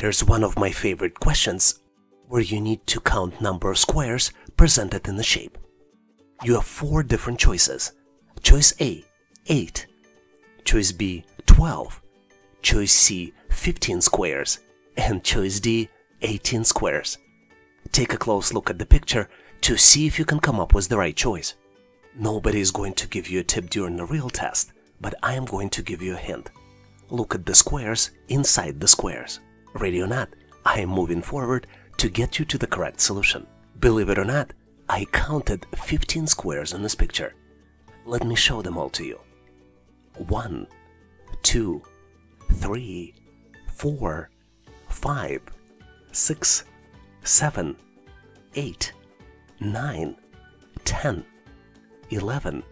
Here's one of my favorite questions where you need to count number of squares presented in the shape. You have four different choices. Choice A, 8. Choice B, 12. Choice C, 15 squares. And choice D, 18 squares. Take a close look at the picture to see if you can come up with the right choice. Nobody is going to give you a tip during the real test, but I am going to give you a hint. Look at the squares inside the squares. Ready or not, I am moving forward to get you to the correct solution. Believe it or not, I counted 15 squares in this picture. Let me show them all to you. 1, 2, 3, 4, 5, 6, 7, 8, 9, 10, 11,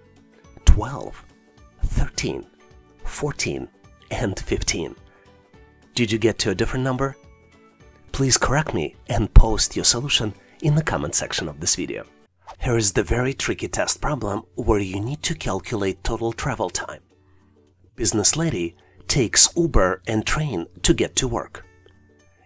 12, 13, 14, and 15. Did you get to a different number? Please correct me and post your solution in the comment section of this video. Here is the very tricky test problem where you need to calculate total travel time. Business lady takes Uber and train to get to work.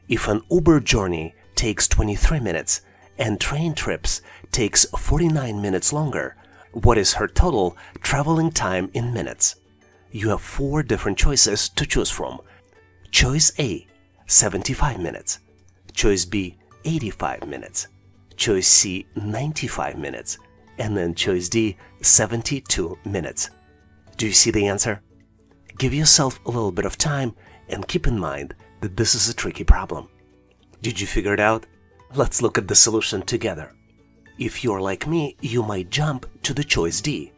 If an Uber journey takes 23 minutes and train trips takes 49 minutes longer, what is her total traveling time in minutes? You have four different choices to choose from. Choice A, 75 minutes. Choice B, 85 minutes. Choice C, 95 minutes. And then choice D, 72 minutes. Do you see the answer? Give yourself a little bit of time and keep in mind that this is a tricky problem. Did you figure it out? Let's look at the solution together. If you're like me, you might jump to the choice D,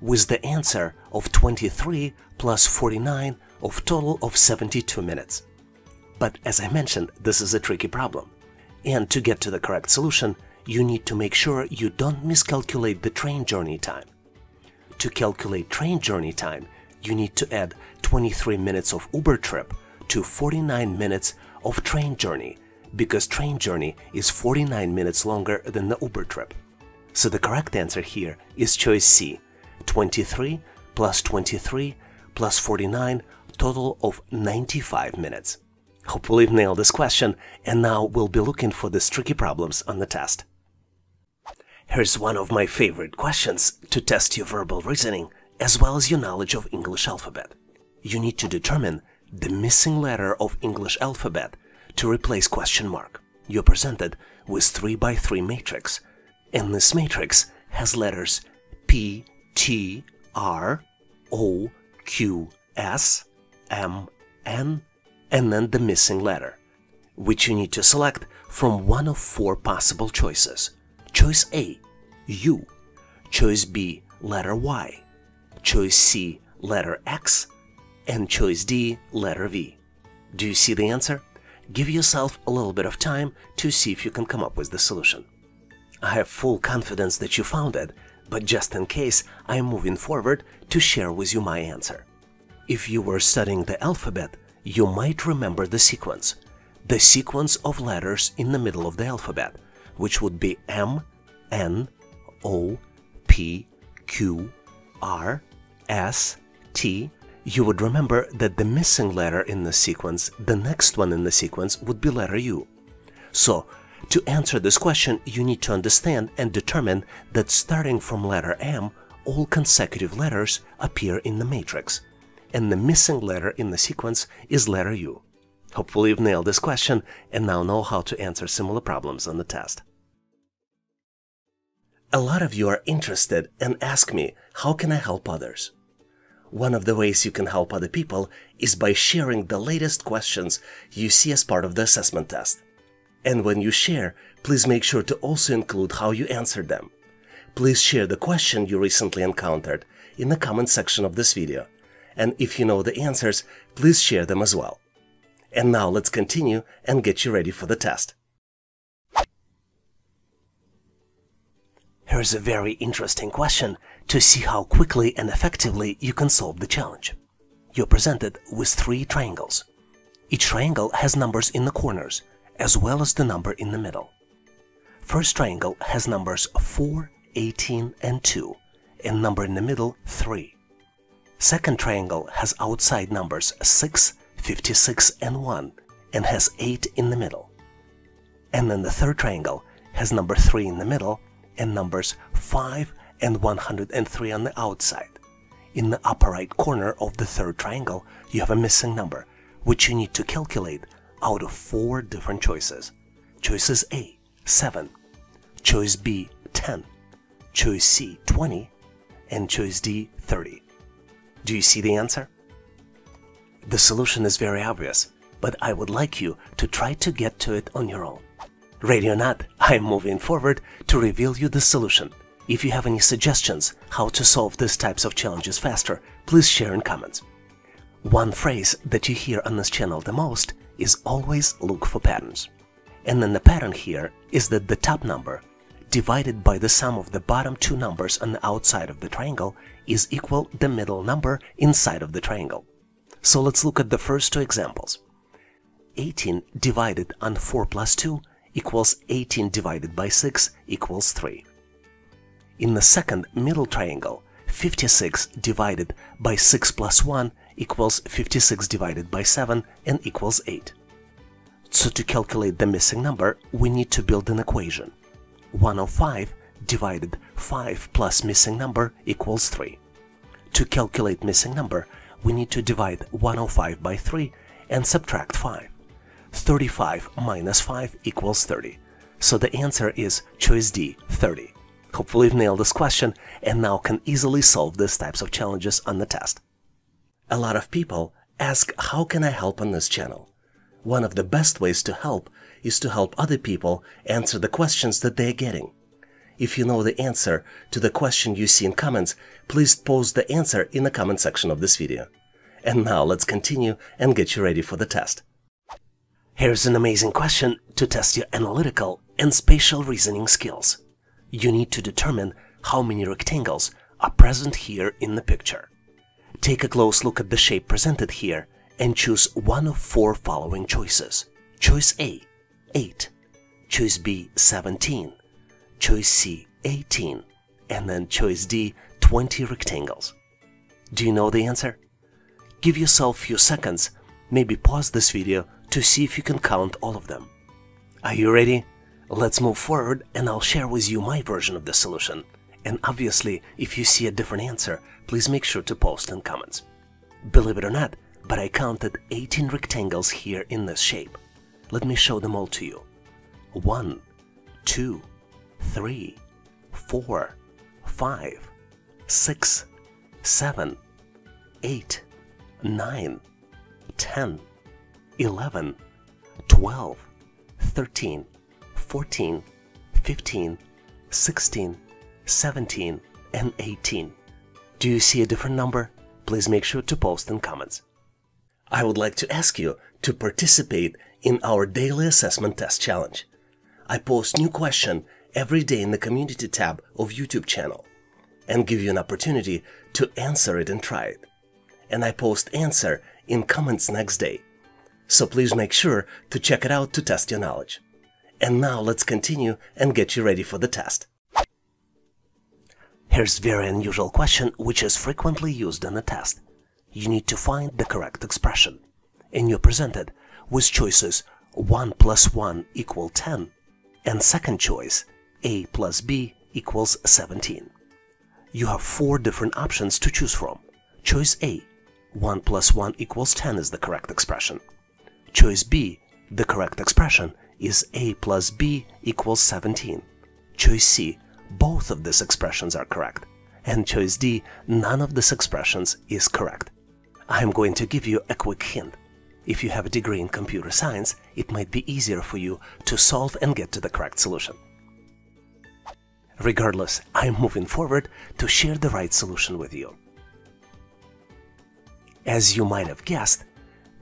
with the answer of 23 plus 49 of total of 72 minutes. But as I mentioned, this is a tricky problem. And to get to the correct solution, you need to make sure you don't miscalculate the train journey time. To calculate train journey time, you need to add 23 minutes of Uber trip to 49 minutes of train journey because train journey is 49 minutes longer than the Uber trip. So the correct answer here is choice C, 23 plus 23 plus 49, total of 95 minutes. Hopefully you've nailed this question, and now we'll be looking for these tricky problems on the test. Here's one of my favorite questions to test your verbal reasoning as well as your knowledge of English alphabet. You need to determine the missing letter of English alphabet to replace question mark. You're presented with 3 by 3 matrix, and this matrix has letters P, T, R, O, Q, S, M, N, and then the missing letter, which you need to select from one of four possible choices. Choice A, U. Choice B, letter Y. Choice C, letter X. And choice D, letter V. Do you see the answer? Give yourself a little bit of time to see if you can come up with the solution. I have full confidence that you found it, but just in case, I am moving forward to share with you my answer. If you were studying the alphabet, you might remember the sequence. The sequence of letters in the middle of the alphabet, which would be M, N, O, P, Q, R, S, T, you would remember that the missing letter in the sequence, the next one in the sequence, would be letter U. So, to answer this question, you need to understand and determine that starting from letter M, all consecutive letters appear in the matrix, and the missing letter in the sequence is letter U. Hopefully you've nailed this question and now know how to answer similar problems on the test. A lot of you are interested and ask me, how can I help others? One of the ways you can help other people is by sharing the latest questions you see as part of the assessment test. And when you share, please make sure to also include how you answered them. Please share the question you recently encountered in the comment section of this video. And if you know the answers, please share them as well. And now let's continue and get you ready for the test. Here's a very interesting question to see how quickly and effectively you can solve the challenge. You're presented with three triangles. Each triangle has numbers in the corners, as well as the number in the middle. First triangle has numbers 4, 18, and 2, and number in the middle 3. Second triangle has outside numbers 6, 56, and 1, and has 8 in the middle. And then the third triangle has number 3 in the middle and numbers 5 and 103 on the outside. In the upper right corner of the third triangle, you have a missing number, which you need to calculate out of four different choices. Choices A, 7, choice B, 10, choice C, 20, and choice D, 30. Do you see the answer? The solution is very obvious, but I would like you to try to get to it on your own. Ready or not, I am moving forward to reveal you the solution. If you have any suggestions how to solve these types of challenges faster, please share in comments. One phrase that you hear on this channel the most is always look for patterns. And then the pattern here is that the top number divided by the sum of the bottom two numbers on the outside of the triangle is equal the middle number inside of the triangle. So let's look at the first two examples. 18 divided on 4 plus 2 equals 18 divided by 6 equals 3. In the second middle triangle, 56 divided by 6 plus 1 equals 56 divided by 7 and equals 8. So to calculate the missing number, we need to build an equation. 105 divided 5 plus missing number equals 3. To calculate missing number, we need to divide 105 by 3 and subtract 5. 35 minus 5 equals 30. So the answer is choice D, 30. Hopefully you've nailed this question and now can easily solve these types of challenges on the test. A lot of people ask how can I help on this channel? One of the best ways to help is to help other people answer the questions that they're getting. If you know the answer to the question you see in comments, please post the answer in the comment section of this video. And now let's continue and get you ready for the test. Here's an amazing question to test your analytical and spatial reasoning skills. You need to determine how many rectangles are present here in the picture. Take a close look at the shape presented here and choose one of four following choices. Choice A, 8. Choice B, 17. Choice C, 18. And then choice D, 20 rectangles. Do you know the answer? Give yourself a few seconds, maybe pause this video to see if you can count all of them. Are you ready? Let's move forward and I'll share with you my version of the solution. And obviously, if you see a different answer, please make sure to post in comments. Believe it or not, but I counted 18 rectangles here in this shape. Let me show them all to you. 1, 2, 3, 4, 5, 6, 7, 8, 9, 10, 11, 12, 13, 14, 15, 16, 17, and 18. Do you see a different number? Please make sure to post in comments. I would like to ask you to participate in our daily assessment test challenge. I post new question every day in the community tab of YouTube channel and give you an opportunity to answer it and try it. And I post answer in comments next day so please make sure to check it out to test your knowledge. And now let's continue and get you ready for the test. Here's very unusual question which is frequently used in the test. You need to find the correct expression. And you're presented with choices 1 plus 1 equal 10 and second choice a plus b equals 17. You have four different options to choose from. Choice A 1 plus 1 equals 10 is the correct expression. Choice B, the correct expression, is a plus b equals 17. Choice C, both of these expressions are correct. And choice D, none of these expressions is correct. I am going to give you a quick hint. If you have a degree in computer science, it might be easier for you to solve and get to the correct solution. Regardless, I am moving forward to share the right solution with you. As you might have guessed,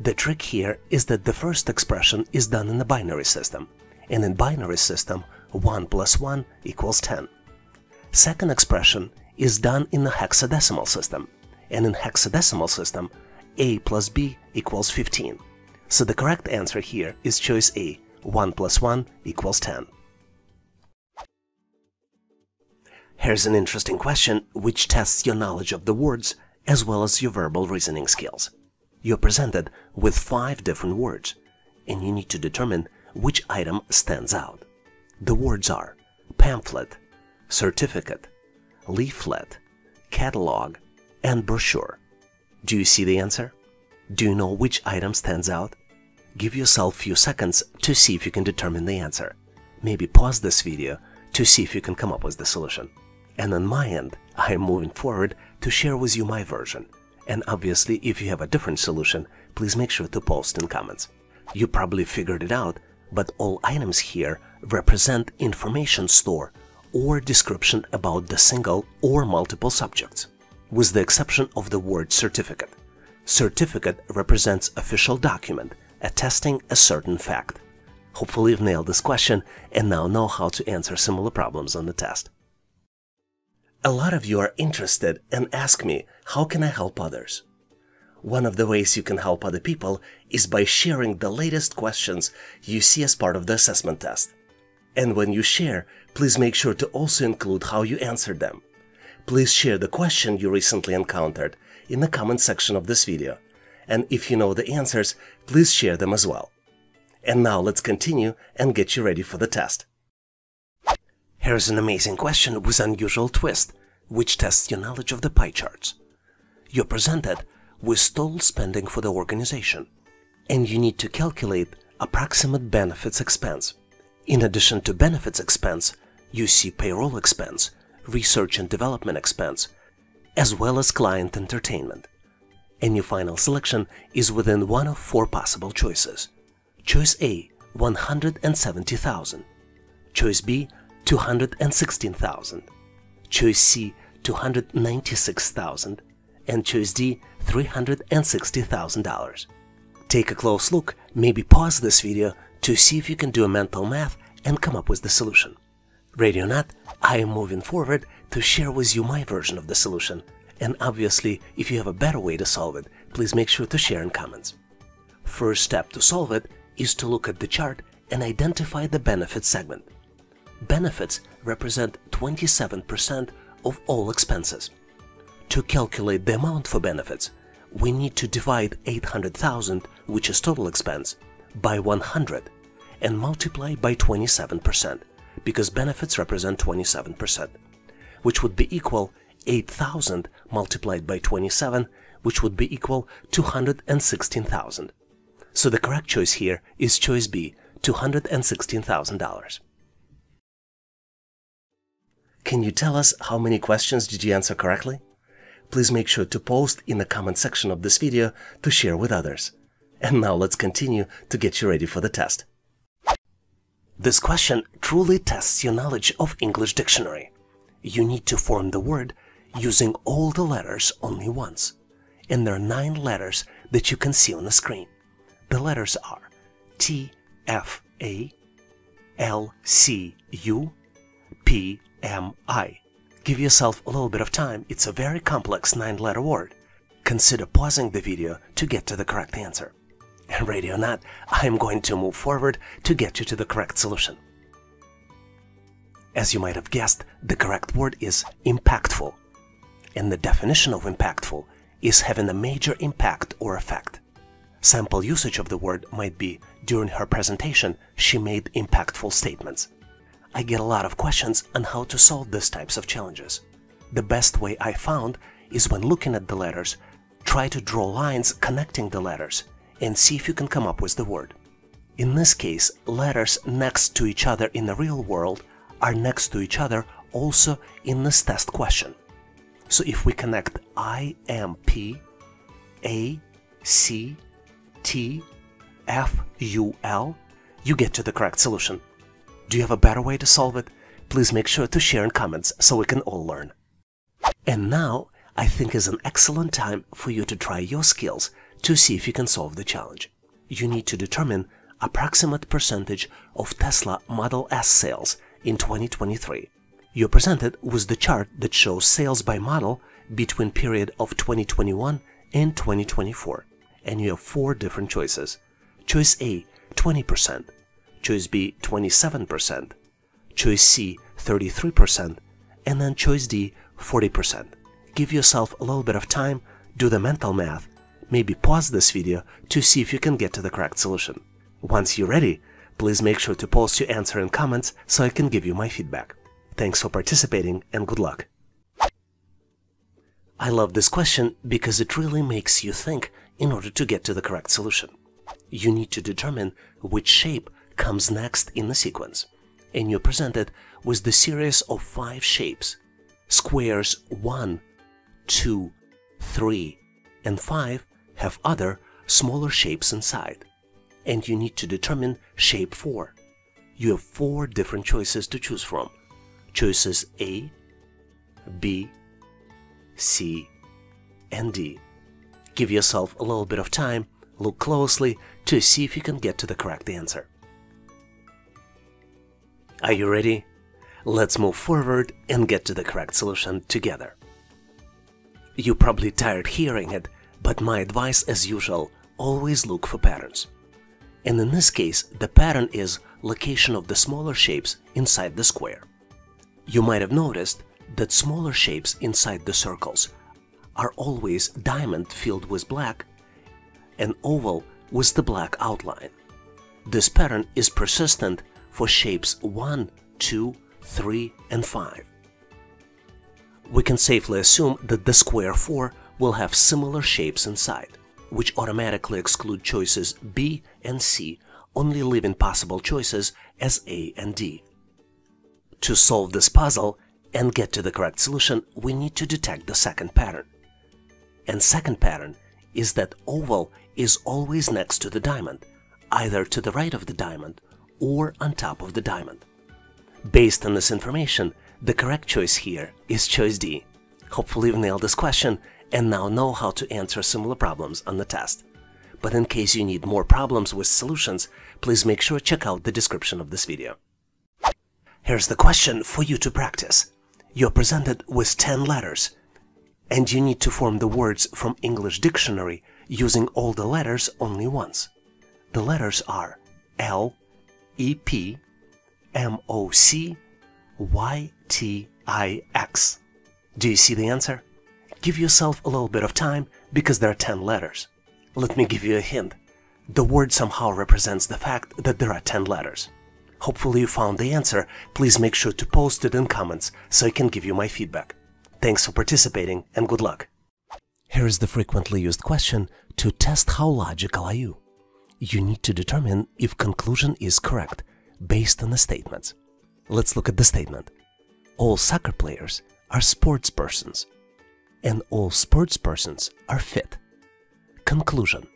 the trick here is that the first expression is done in the binary system, and in binary system 1 plus 1 equals 10. Second expression is done in the hexadecimal system, and in hexadecimal system a plus b equals 15. So the correct answer here is choice A, 1 plus 1 equals 10. Here's an interesting question which tests your knowledge of the words as well as your verbal reasoning skills you're presented with five different words, and you need to determine which item stands out. The words are pamphlet, certificate, leaflet, catalog, and brochure. Do you see the answer? Do you know which item stands out? Give yourself few seconds to see if you can determine the answer. Maybe pause this video to see if you can come up with the solution. And on my end, I am moving forward to share with you my version. And obviously, if you have a different solution, please make sure to post in comments. You probably figured it out, but all items here represent information store or description about the single or multiple subjects, with the exception of the word certificate. Certificate represents official document attesting a certain fact. Hopefully you've nailed this question and now know how to answer similar problems on the test. A lot of you are interested and ask me, how can I help others? One of the ways you can help other people is by sharing the latest questions you see as part of the assessment test. And when you share, please make sure to also include how you answered them. Please share the question you recently encountered in the comment section of this video. And if you know the answers, please share them as well. And now let's continue and get you ready for the test. Here's an amazing question with unusual twist, which tests your knowledge of the pie charts. You're presented with total spending for the organization, and you need to calculate approximate benefits expense. In addition to benefits expense, you see payroll expense, research and development expense, as well as client entertainment. Your final selection is within one of four possible choices. Choice A, 170,000. Choice B, 216,000. Choice C, 296,000. And choice D, $360,000. Take a close look, maybe pause this video to see if you can do a mental math and come up with the solution. Ready or not, I am moving forward to share with you my version of the solution. And obviously, if you have a better way to solve it, please make sure to share in comments. First step to solve it is to look at the chart and identify the benefits segment. Benefits represent 27% of all expenses. To calculate the amount for benefits, we need to divide 800,000, which is total expense, by 100 and multiply by 27% because benefits represent 27%, which would be equal 8,000 multiplied by 27, which would be equal 216,000. So the correct choice here is choice B, $216,000. Can you tell us how many questions did you answer correctly? Please make sure to post in the comment section of this video to share with others. And now let's continue to get you ready for the test. This question truly tests your knowledge of English dictionary. You need to form the word using all the letters only once. And there are nine letters that you can see on the screen. The letters are T, F, A, L, C, U, P, M, I. Give yourself a little bit of time, it's a very complex nine-letter word. Consider pausing the video to get to the correct answer. Ready or not, I am going to move forward to get you to the correct solution. As you might have guessed, the correct word is impactful. And the definition of impactful is having a major impact or effect. Sample usage of the word might be during her presentation, she made impactful statements. I get a lot of questions on how to solve these types of challenges. The best way I found is when looking at the letters, try to draw lines connecting the letters and see if you can come up with the word. In this case, letters next to each other in the real world are next to each other also in this test question. So if we connect I, M, P, A, C, T, F, U, L, you get to the correct solution. Do you have a better way to solve it? Please make sure to share in comments so we can all learn. And now, I think is an excellent time for you to try your skills to see if you can solve the challenge. You need to determine approximate percentage of Tesla Model S sales in 2023. You're presented with the chart that shows sales by model between period of 2021 and 2024. And you have four different choices. Choice A, 20%. Choice B, 27%. Choice C, 33%. And then choice D, 40%. Give yourself a little bit of time, do the mental math, maybe pause this video to see if you can get to the correct solution. Once you're ready, please make sure to post your answer in comments so I can give you my feedback. Thanks for participating and good luck. I love this question because it really makes you think in order to get to the correct solution. You need to determine which shape comes next in the sequence, and you're presented with the series of five shapes. Squares 1, 2, 3, and 5 have other, smaller shapes inside, and you need to determine shape 4. You have four different choices to choose from. Choices A, B, C, and D. Give yourself a little bit of time, look closely to see if you can get to the correct answer. Are you ready? Let's move forward and get to the correct solution together. You're probably tired hearing it, but my advice as usual, always look for patterns. And in this case, the pattern is location of the smaller shapes inside the square. You might have noticed that smaller shapes inside the circles are always diamond filled with black and oval with the black outline. This pattern is persistent for shapes 1, 2, 3, and 5. We can safely assume that the square 4 will have similar shapes inside, which automatically exclude choices B and C, only leaving possible choices as A and D. To solve this puzzle and get to the correct solution, we need to detect the second pattern. And second pattern is that oval is always next to the diamond, either to the right of the diamond or on top of the diamond. Based on this information, the correct choice here is choice D. Hopefully you've nailed this question and now know how to answer similar problems on the test. But in case you need more problems with solutions, please make sure to check out the description of this video. Here's the question for you to practice. You're presented with 10 letters, and you need to form the words from English dictionary using all the letters only once. The letters are L, E, P, M, O, C, Y, T, I, X. Do you see the answer? Give yourself a little bit of time because there are 10 letters. Let me give you a hint. The word somehow represents the fact that there are 10 letters. Hopefully you found the answer. Please make sure to post it in comments so I can give you my feedback. Thanks for participating and good luck. Here is the frequently used question to test how logical are you. You need to determine if conclusion is correct based on the statements. Let's look at the statement. All soccer players are sports persons and all sports persons are fit. Conclusion.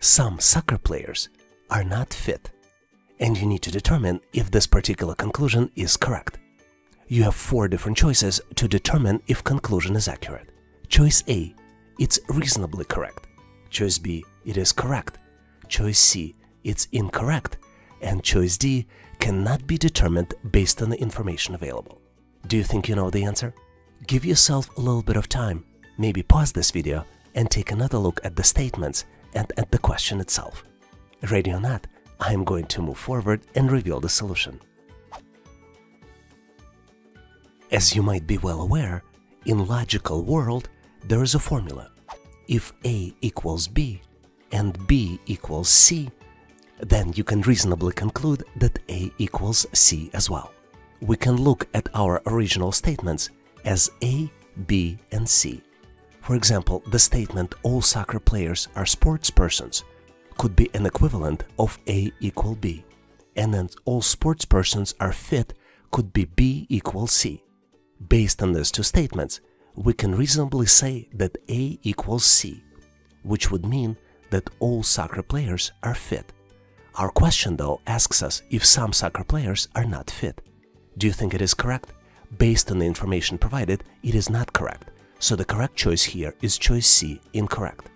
Some soccer players are not fit and you need to determine if this particular conclusion is correct. You have four different choices to determine if conclusion is accurate. Choice A, it's reasonably correct. Choice B, it is correct. Choice C, it's incorrect. And choice D cannot be determined based on the information available. Do you think you know the answer? Give yourself a little bit of time, maybe pause this video and take another look at the statements and at the question itself. Ready or not, I am going to move forward and reveal the solution. As you might be well aware, in logical world, there is a formula. If A equals B and B equals C, then you can reasonably conclude that A equals C as well. We can look at our original statements as A, B, and C. For example, the statement all soccer players are sports persons could be an equivalent of A equal B, and then all sports persons are fit could be B equal C. Based on these two statements, we can reasonably say that A equals C, which would mean that all soccer players are fit. Our question though asks us if some soccer players are not fit. Do you think it is correct? Based on the information provided, it is not correct. So the correct choice here is choice C, incorrect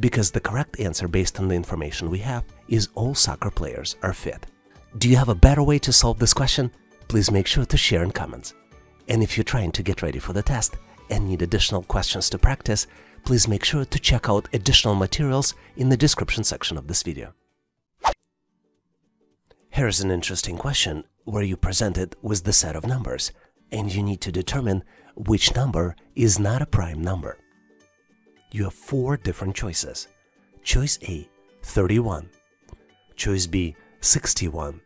because the correct answer based on the information we have is all soccer players are fit. Do you have a better way to solve this question? Please make sure to share in comments. And if you're trying to get ready for the test and need additional questions to practice, please make sure to check out additional materials in the description section of this video. Here's an interesting question where you presented with the set of numbers and you need to determine which number is not a prime number you have four different choices. Choice A, 31. Choice B, 61,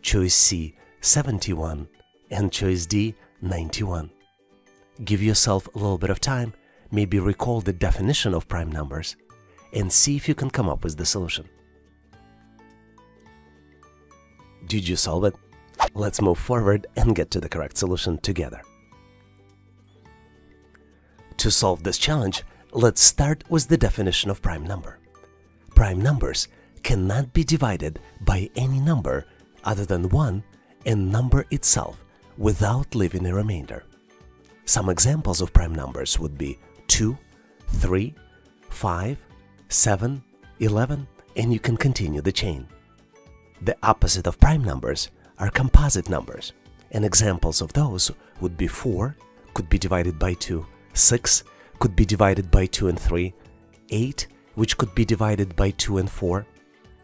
choice C 71, and choice D 91. Give yourself a little bit of time, maybe recall the definition of prime numbers, and see if you can come up with the solution. Did you solve it? Let's move forward and get to the correct solution together. To solve this challenge, let's start with the definition of prime number. Prime numbers cannot be divided by any number other than 1 and number itself without leaving a remainder. Some examples of prime numbers would be 2, 3, 5, 7, 11, and you can continue the chain. The opposite of prime numbers are composite numbers, and examples of those would be 4, could be divided by 2, 6, could be divided by 2 and 3, 8, which could be divided by 2 and 4,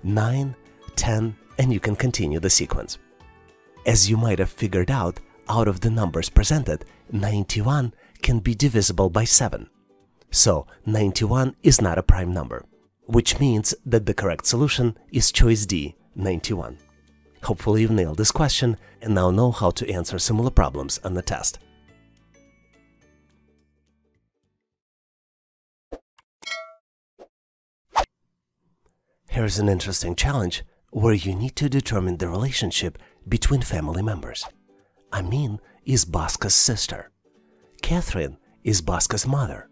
9, 10, and you can continue the sequence. As you might have figured out, out of the numbers presented, 91 can be divisible by 7. So 91 is not a prime number, which means that the correct solution is choice D, 91. Hopefully you've nailed this question and now know how to answer similar problems on the test. Here's an interesting challenge where you need to determine the relationship between family members. Amin is Baska's sister. Catherine is Baska's mother.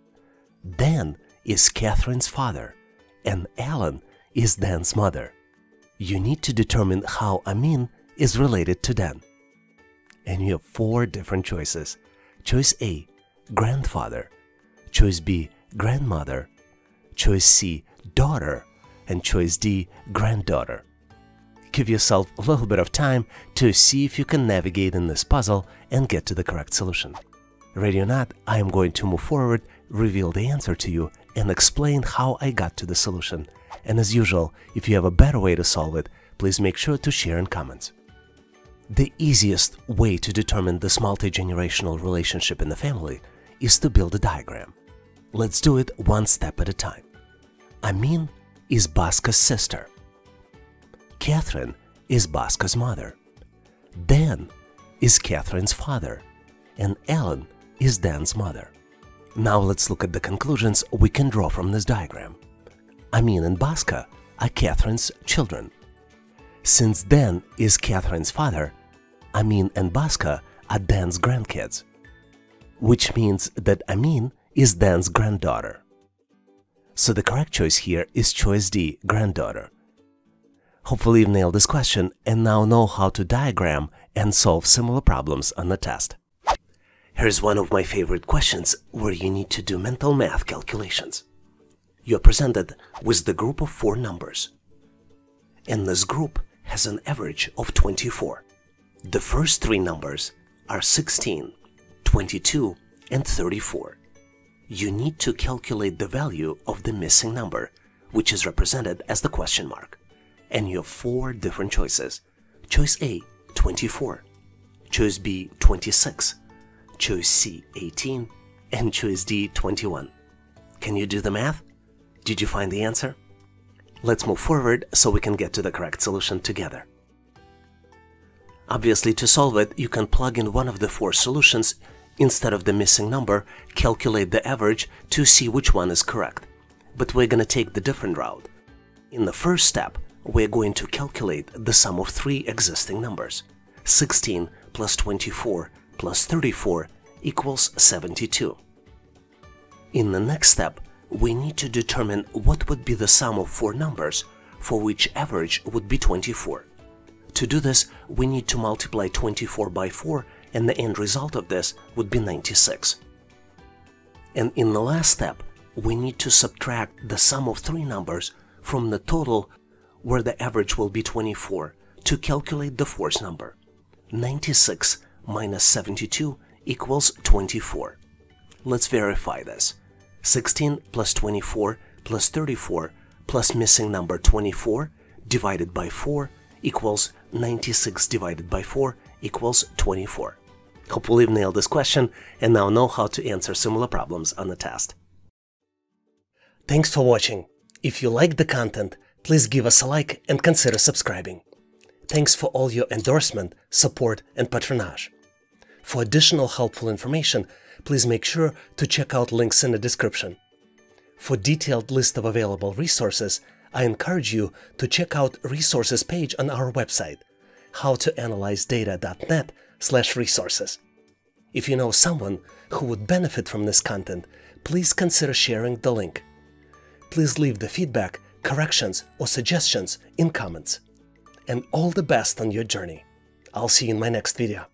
Dan is Catherine's father. And Alan is Dan's mother. You need to determine how Amin is related to Dan. And you have four different choices. Choice A, grandfather. Choice B, grandmother. Choice C, daughter. And choice D, granddaughter. Give yourself a little bit of time to see if you can navigate in this puzzle and get to the correct solution. Ready or not, I am going to move forward, reveal the answer to you, and explain how I got to the solution. And as usual, if you have a better way to solve it, please make sure to share in comments. The easiest way to determine this multi-generational relationship in the family is to build a diagram. Let's do it one step at a time. Amin is Baska's sister. Catherine is Baska's mother. Dan is Catherine's father. And Ellen is Dan's mother. Now let's look at the conclusions we can draw from this diagram. Amin and Baska are Catherine's children. Since Dan is Catherine's father, Amin and Baska are Dan's grandkids, which means that Amin is Dan's granddaughter. So the correct choice here is choice D, granddaughter. Hopefully you've nailed this question and now know how to diagram and solve similar problems on the test. Here's one of my favorite questions where you need to do mental math calculations. You're presented with the group of four numbers. And this group has an average of 24. The first three numbers are 16, 22, and 34. You need to calculate the value of the missing number, which is represented as the question mark and you have four different choices. Choice A, 24. Choice B, 26. Choice C, 18. And choice D, 21. Can you do the math? Did you find the answer? Let's move forward so we can get to the correct solution together. Obviously, to solve it, you can plug in one of the four solutions instead of the missing number, calculate the average to see which one is correct. But we're going to take the different route. In the first step, we're going to calculate the sum of three existing numbers. 16 plus 24 plus 34 equals 72. In the next step, we need to determine what would be the sum of four numbers for which average would be 24. To do this, we need to multiply 24 by 4 and the end result of this would be 96. And in the last step, we need to subtract the sum of three numbers from the total where the average will be 24, to calculate the fourth number. 96 minus 72 equals 24. Let's verify this. 16 plus 24 plus 34 plus missing number 24 divided by 4 equals 96 divided by 4 equals 24. Hopefully you've nailed this question and now know how to answer similar problems on the test. Thanks for watching. If you like the content, please give us a like and consider subscribing. Thanks for all your endorsement, support, and patronage. For additional helpful information, please make sure to check out links in the description. For detailed list of available resources, I encourage you to check out resources page on our website, howtoanalyzedata.net slash resources. If you know someone who would benefit from this content, please consider sharing the link. Please leave the feedback, corrections, or suggestions in comments. And all the best on your journey. I'll see you in my next video.